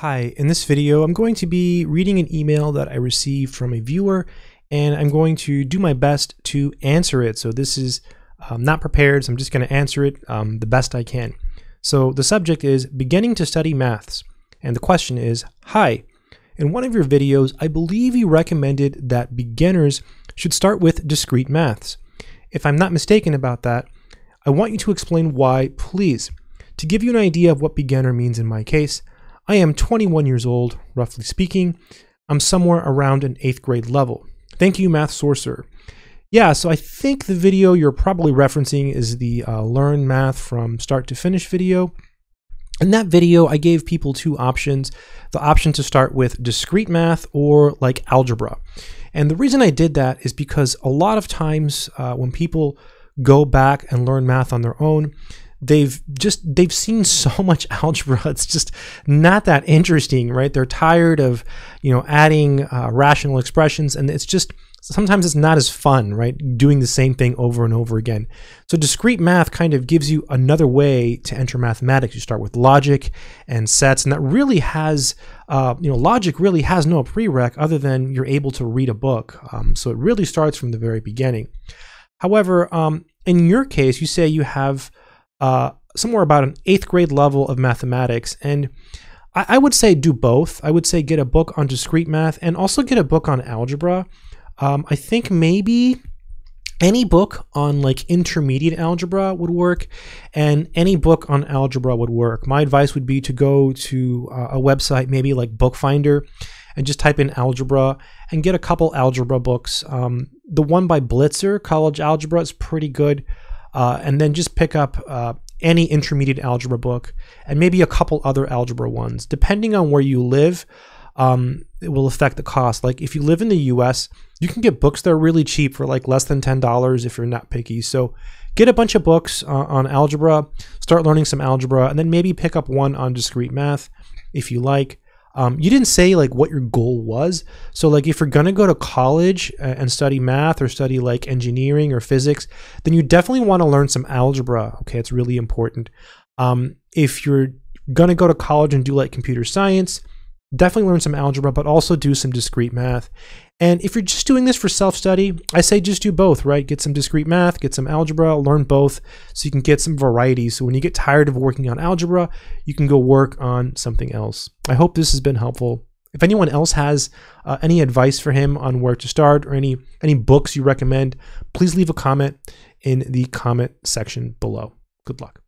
Hi, in this video, I'm going to be reading an email that I received from a viewer, and I'm going to do my best to answer it. So this is um, not prepared, so I'm just going to answer it um, the best I can. So the subject is beginning to study maths, and the question is, Hi, in one of your videos, I believe you recommended that beginners should start with discrete maths. If I'm not mistaken about that, I want you to explain why, please. To give you an idea of what beginner means in my case, I am 21 years old, roughly speaking. I'm somewhere around an eighth grade level. Thank you, Math Sorcerer. Yeah, so I think the video you're probably referencing is the uh, Learn Math from Start to Finish video. In that video, I gave people two options the option to start with discrete math or like algebra. And the reason I did that is because a lot of times uh, when people go back and learn math on their own, they've just they've seen so much algebra. It's just not that interesting right? They're tired of you know adding uh, rational expressions and it's just sometimes it's not as fun right? Doing the same thing over and over again. So discrete math kind of gives you another way to enter mathematics. You start with logic and sets and that really has uh, you know logic really has no prereq other than you're able to read a book. Um, so it really starts from the very beginning. However um, in your case you say you have uh, somewhere about an eighth grade level of mathematics. And I, I, would say do both. I would say get a book on discrete math and also get a book on algebra. Um, I think maybe any book on like intermediate algebra would work and any book on algebra would work my advice would be to go to uh, a website maybe like bookfinder and just type in algebra and get a couple algebra books um, the one by blitzer college algebra is pretty good uh, and then just pick up uh, any intermediate algebra book and maybe a couple other algebra ones. Depending on where you live, um, it will affect the cost. Like if you live in the US, you can get books that are really cheap for like less than $10 if you're not picky. So get a bunch of books uh, on algebra, start learning some algebra, and then maybe pick up one on discrete math if you like. Um, you didn't say like what your goal was. So like if you're gonna go to college and study math or study like engineering or physics, then you definitely want to learn some algebra. Okay, it's really important. Um, if you're gonna go to college and do like computer science, definitely learn some algebra, but also do some discrete math. And if you're just doing this for self study, I say just do both, right? Get some discrete math, get some algebra, learn both so you can get some variety. So when you get tired of working on algebra, you can go work on something else. I hope this has been helpful. If anyone else has uh, any advice for him on where to start or any any books you recommend, please leave a comment in the comment section below. Good luck.